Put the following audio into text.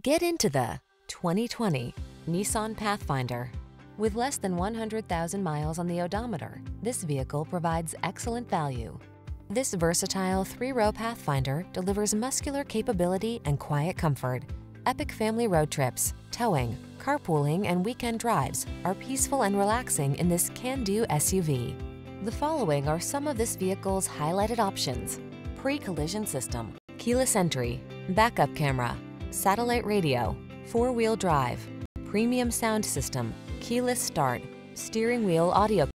Get into the 2020 Nissan Pathfinder. With less than 100,000 miles on the odometer, this vehicle provides excellent value. This versatile three-row Pathfinder delivers muscular capability and quiet comfort. Epic family road trips, towing, carpooling, and weekend drives are peaceful and relaxing in this can-do SUV. The following are some of this vehicle's highlighted options. Pre-collision system, keyless entry, backup camera, satellite radio, four-wheel drive, premium sound system, keyless start, steering wheel audio